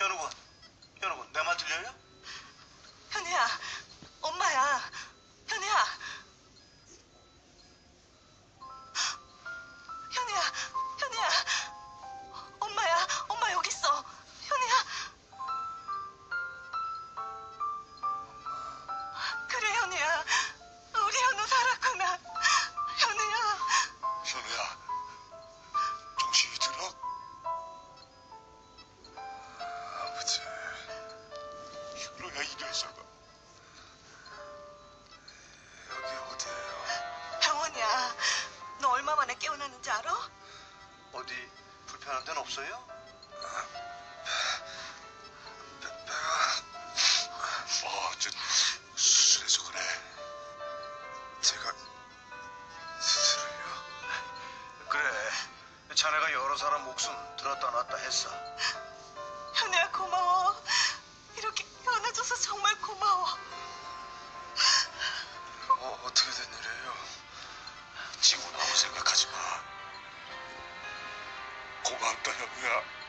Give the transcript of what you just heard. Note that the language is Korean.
현우군, 현우군, 내말 들려요? 얼마 만에 깨어났는지 알아? 어디 불편한 데는 없어요? 배, 배가... 어, 저 수술해서 그래. 제가 수술을요? 그래, 자네가 여러 사람 목숨 들었다 놨다 했어. 현우야 고마워. 이렇게 안아줘서 정말 고마워. 어, 어떻게 된 일이에요? 지구 나무 생각하지 마. 고맙다, 현우야. 아버지.